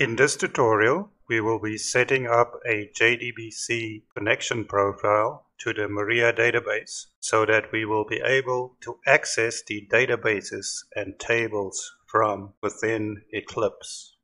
In this tutorial, we will be setting up a JDBC connection profile to the Maria database so that we will be able to access the databases and tables from within Eclipse.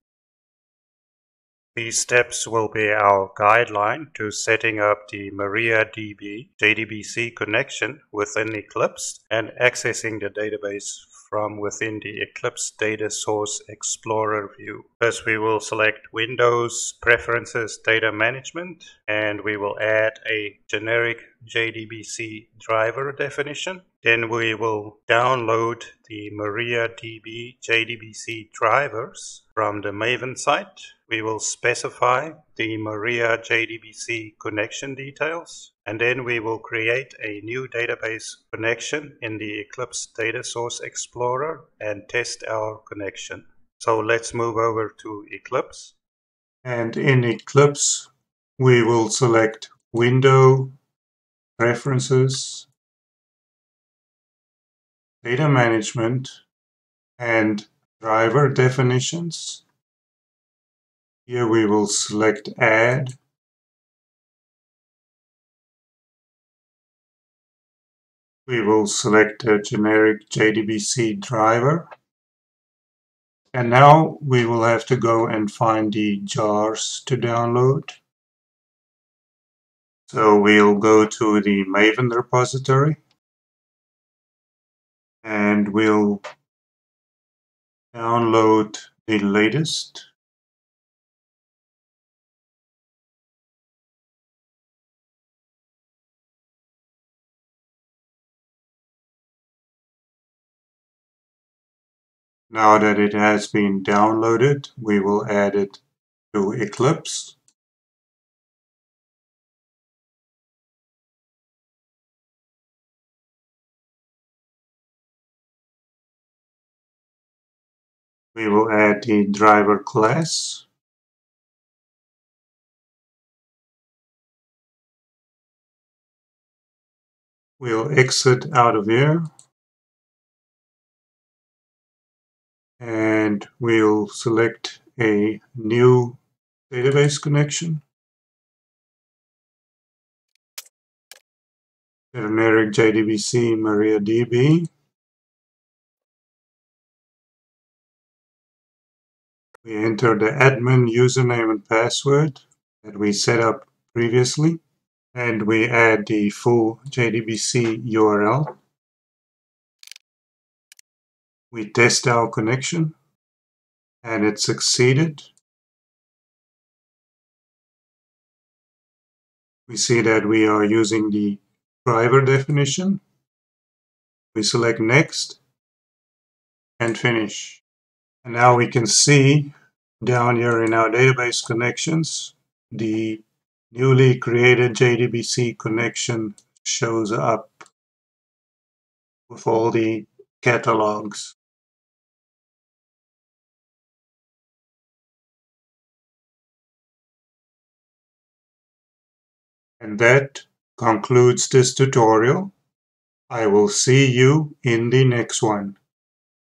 These steps will be our guideline to setting up the MariaDB JDBC connection within Eclipse and accessing the database from within the Eclipse Data Source Explorer view. First, we will select Windows, Preferences, Data Management, and we will add a generic JDBC driver definition. Then we will download the MariaDB JDBC drivers from the Maven site. We will specify the Maria JDBC connection details and then we will create a new database connection in the Eclipse Data Source Explorer and test our connection. So let's move over to Eclipse. And in Eclipse, we will select Window, Preferences, Data Management, and Driver Definitions. Here we will select Add we will select a generic JDBC driver. And now we will have to go and find the jars to download. So we'll go to the Maven repository and we'll download the latest Now that it has been downloaded, we will add it to Eclipse. We will add the driver class. We'll exit out of here. and we'll select a new database connection. Generic JDBC MariaDB. We enter the admin username and password that we set up previously and we add the full JDBC URL. We test our connection and it succeeded. We see that we are using the driver definition. We select next and finish. And now we can see down here in our database connections, the newly created JDBC connection shows up with all the catalogs. And that concludes this tutorial. I will see you in the next one.